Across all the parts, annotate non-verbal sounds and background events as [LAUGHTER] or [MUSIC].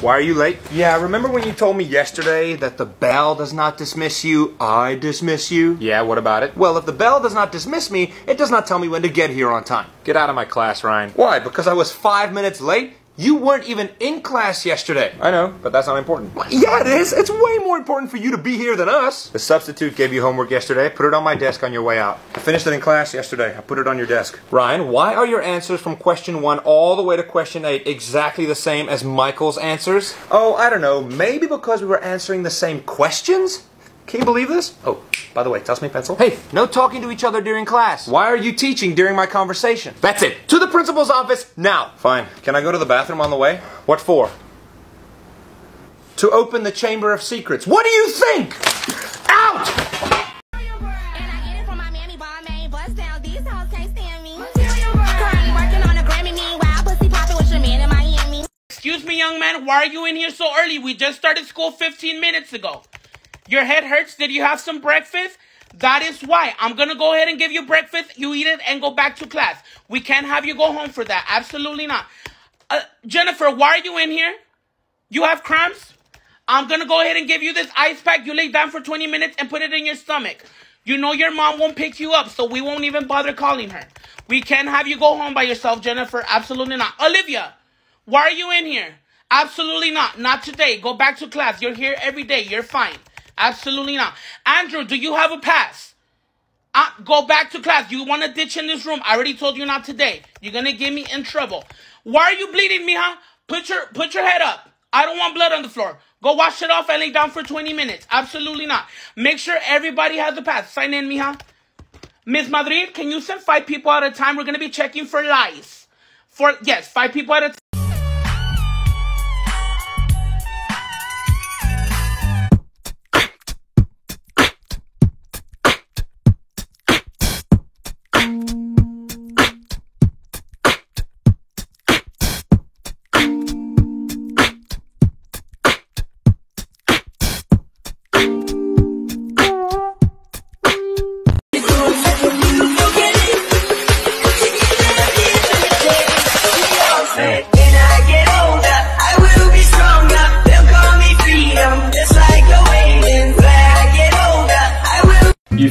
Why are you late? Yeah, remember when you told me yesterday that the bell does not dismiss you, I dismiss you? Yeah, what about it? Well, if the bell does not dismiss me, it does not tell me when to get here on time. Get out of my class, Ryan. Why? Because I was five minutes late? You weren't even in class yesterday. I know, but that's not important. Yeah, it is. It's way more important for you to be here than us. The substitute gave you homework yesterday. Put it on my desk on your way out. I finished it in class yesterday. I put it on your desk. Ryan, why are your answers from question one all the way to question eight exactly the same as Michael's answers? Oh, I don't know. Maybe because we were answering the same questions? Can you believe this? Oh, by the way, toss me a pencil. Hey, no talking to each other during class. Why are you teaching during my conversation? That's it. To the principal's office now. Fine. Can I go to the bathroom on the way? What for? To open the Chamber of Secrets. What do you think? Out! And I get it from my mammy, ball main, bust down. These hoes can't stand me. Currently working on a Grammy, meanwhile, pussy popping with your man in Miami. Excuse me, young man, why are you in here so early? We just started school 15 minutes ago. Your head hurts? Did you have some breakfast? That is why. I'm gonna go ahead and give you breakfast. You eat it and go back to class. We can't have you go home for that. Absolutely not. Uh, Jennifer, why are you in here? You have cramps? I'm gonna go ahead and give you this ice pack. You lay down for 20 minutes and put it in your stomach. You know your mom won't pick you up, so we won't even bother calling her. We can't have you go home by yourself, Jennifer. Absolutely not. Olivia, why are you in here? Absolutely not. Not today. Go back to class. You're here every day. You're fine. Absolutely not. Andrew, do you have a pass? Uh, go back to class. You want to ditch in this room? I already told you not today. You're gonna get me in trouble. Why are you bleeding, mija? Put your put your head up. I don't want blood on the floor. Go wash it off and lay down for 20 minutes. Absolutely not. Make sure everybody has a pass. Sign in, mija. Ms. Madrid, can you send five people at a time? We're gonna be checking for lice. For yes, five people at a time.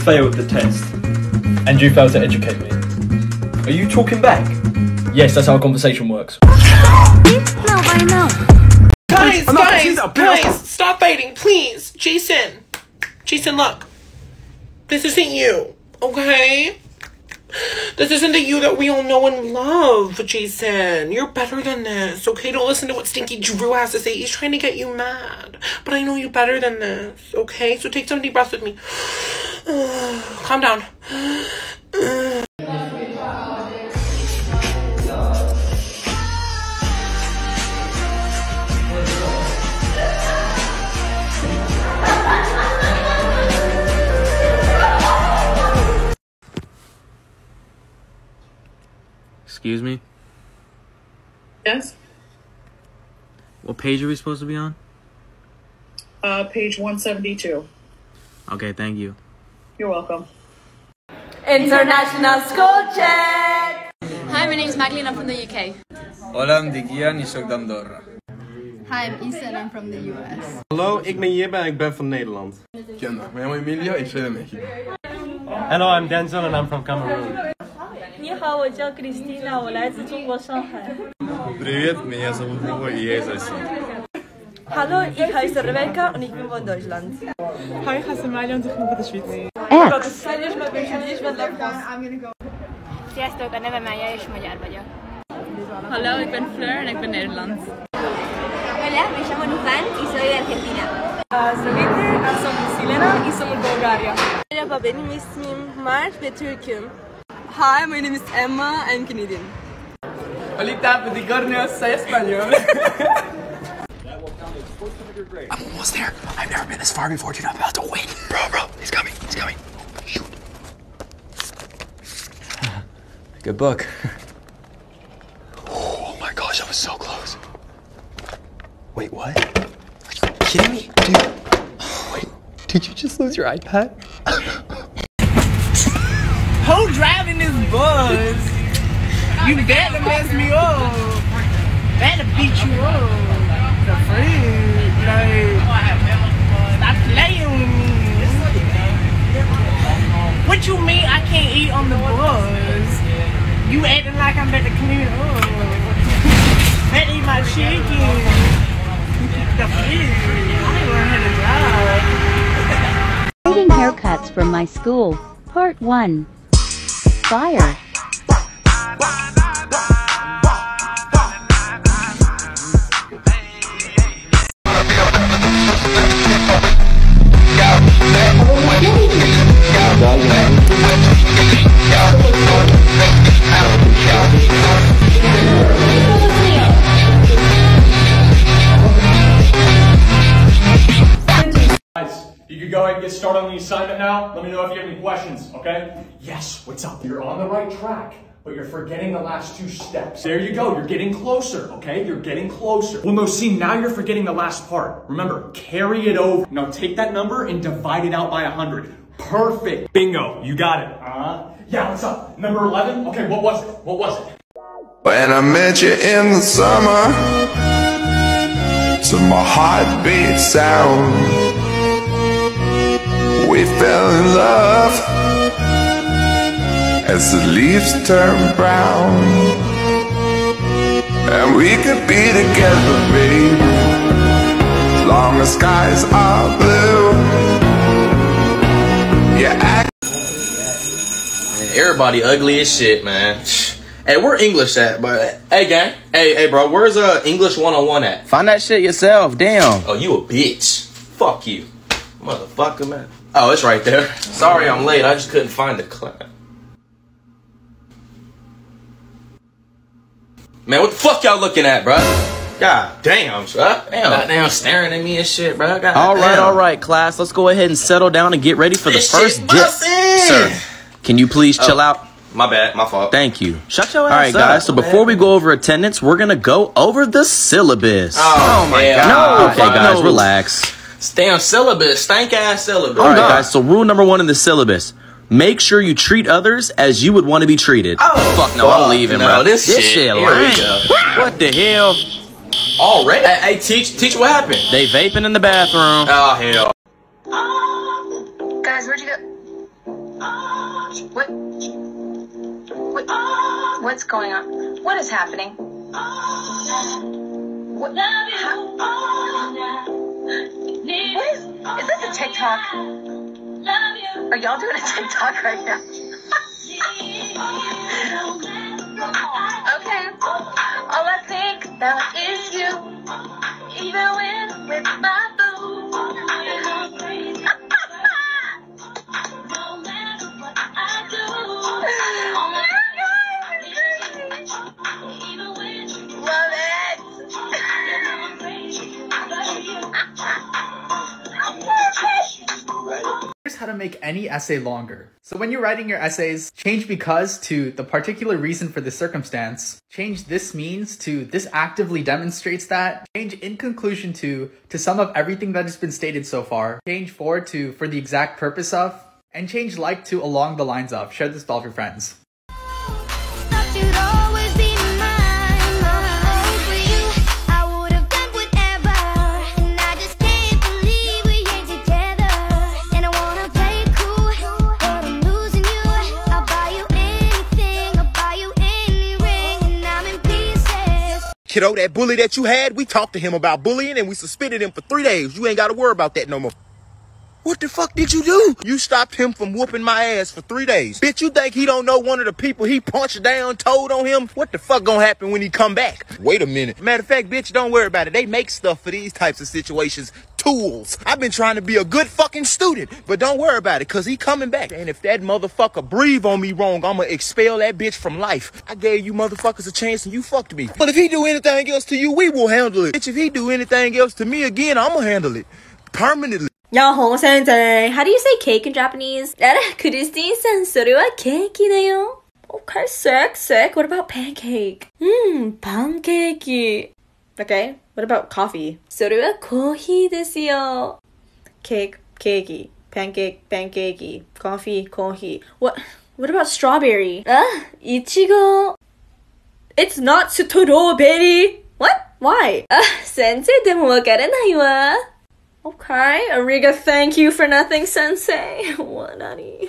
Failed the test. And you failed to educate me. Are you talking back? Yes, that's how a conversation works. Guys, guys, guys, stop fighting, please. Jason, Jason, look. This isn't you, okay? This isn't the you that we all know and love, Jason. You're better than this, okay? Don't listen to what Stinky Drew has to say. He's trying to get you mad. But I know you better than this, okay? So take some deep breaths with me. [SIGHS] Calm down. [SIGHS] Yes. What page are we supposed to be on? Uh, page 172. Okay, thank you. You're welcome. International School Check! Hi, my name is Magdalene. I'm from the UK. Hola, em dic Ian i soc d'Andorra. Hi, I'm Ethan. I'm from the US. Hallo, ik ben Jibbe en ik ben van Nederland. Kenna, me llamo Emilio y soy de México. Hello, I'm Denzel and I'm from Cameroon. 你好，我叫 Christina，我来自中国上海。 Привет, меня зовут Вова и я из России. Hallo, ich heiße Rebecca und ich bin von Deutschland. Hi, ik ben Amalia en ik ben van de Schweiz. Salut, je m'appelle Julie, je viens de la France. Sziasztok, a nevem Mája és magyar vagyok. Hallo, ik ben Fleur en ik ben Nederlands. Hola, me llamo Nufan y soy de Argentina. Soy Winter, soy chilena y soy de Bulgaria. Merhaba benim ismim Mert ve Türk'üm. Hi, my name is Emma, I'm Canadian. Hola, me digo soy español. I'm almost there. I've never been this far before, dude. I'm about to win. Bro, bro, he's coming. He's coming. Shoot. [LAUGHS] Good book. Oh my gosh, I was so close. Wait, what? Are you kidding me? Dude. Wait, did you just lose your iPad? [LAUGHS] Who driving this buzz. You better mess me up. Better beat you up. The friend, like, stop playing with me. What you mean I can't eat on the bus? You acting like I'm about to clean up. Better eat my chicken. The food. I ain't learn how to drive. Haircuts from my school, part one. Fire. Assignment now. Let me know if you have any questions, okay? Yes, what's up? You're on the right track, but you're forgetting the last two steps. There you go. You're getting closer, okay? You're getting closer. Well, no, see, now you're forgetting the last part. Remember, carry it over. Now take that number and divide it out by 100. Perfect. Bingo. You got it. Uh-huh. Yeah, what's up? Number 11? Okay, what was it? What was it? When I met you in the summer To my heartbeat sound We fell in love As the leaves turn brown And we could be together, babe As long as skies are blue Yeah, act Everybody ugly as shit, man. Hey, where English at? But hey, gang. Hey, hey, bro. Where's uh English 101 at? Find that shit yourself. Damn. Oh, you a bitch. Fuck you, motherfucker, man. Oh, it's right there. Sorry, I'm late. I just couldn't find the class. Man, what the fuck y'all looking at, bro? God damn, bro. Damn, goddamn staring at me and shit, bro. God All right, damn. all right, class. Let's go ahead and settle down and get ready for the first dip. Sir, can you please oh, chill Oh. out? My bad, my fault. Thank you. Shut your All ass right, up, guys. So man. before we go over attendance, we're gonna go over the syllabus. Oh, oh my No, God. okay, guys, no. Relax. Damn syllabus, stank ass syllabus. All right, guys. So rule number one in the syllabus: make sure you treat others as you would want to be treated. Oh, fuck no, I'm leaving, no, bro. this shit. shit, Here we lame. go. What the hell? Already? Hey, hey, teach, teach what happened. They vaping in the bathroom. Oh hell. Guys, where'd you go? What? What? What's going on? What is happening? What? How? What is? Is this a TikTok? Are y'all doing a TikTok right now? [LAUGHS] okay. All I think about how to make any essay longer. So when you're writing your essays, change because to the particular reason for the circumstance, change this means to this actively demonstrates that, change in conclusion to to sum up everything that has been stated so far, change for to for the exact purpose of, and change like to along the lines of. Share this with all your friends. Kiddo, that bully that you had, we talked to him about bullying and we suspended him for three days. You ain't got to worry about that no more. What the fuck did you do? You stopped him from whooping my ass for three days. Bitch, you think he don't know one of the people he punched down told on him? What the fuck gonna happen when he come back? Wait a minute. Matter of fact, bitch, don't worry about it. They make stuff for these types of situations tools. I've been trying to be a good fucking student, but don't worry about it, cause he coming back. And if that motherfucker breathe on me wrong, I'ma expel that bitch from life. I gave you motherfuckers a chance and you fucked me. But if he do anything else to you, we will handle it. Bitch, if he do anything else to me again, I'ma handle it. Permanently. 야호 센세이. How do you say cake in Japanese? 나라 그리스인 sick, 케이크네요. What about pancake? Mmm, pancake. Okay, what about coffee? それはコーヒーですよ。Cake, cakey. Pancake, pancakey. Coffee, coffee. What, what about strawberry? あ、いちご。It's not strawberry! What? Why? あ、先生でもわからないわ。Okay, Ariga, thank you for nothing, sensei. [LAUGHS] What,